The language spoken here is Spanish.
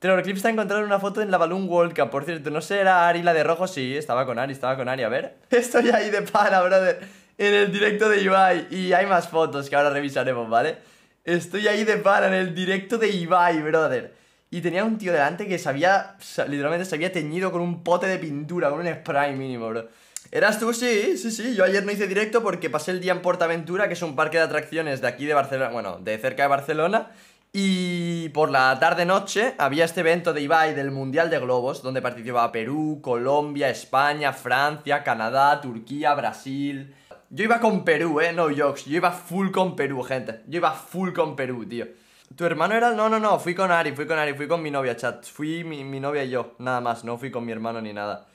Clips ha encontrado una foto en la Balloon World Cup, por cierto. No sé, era Ari la de rojo. Sí, estaba con Ari, estaba con Ari. A ver. Estoy ahí de pana, brother. En el directo de Ibai. Y hay más fotos que ahora revisaremos, ¿vale? Estoy ahí de pana en el directo de Ibai, brother. Y tenía un tío delante que se había, literalmente se había teñido con un pote de pintura, con un spray mínimo, bro. ¿Eras tú? Sí, sí, sí. Yo ayer no hice directo porque pasé el día en Portaventura, que es un parque de atracciones de aquí de Barcelona, bueno, de cerca de Barcelona. Y por la tarde-noche había este evento de Ibai del Mundial de Globos, donde participaba Perú, Colombia, España, Francia, Canadá, Turquía, Brasil. Yo iba con Perú, eh, no jokes. Yo iba full con Perú, gente. Yo iba full con Perú, tío. ¿Tu hermano era? No, no, no, fui con Ari, fui con Ari, fui con mi novia, chat. Fui mi, mi novia y yo, nada más, no fui con mi hermano ni nada.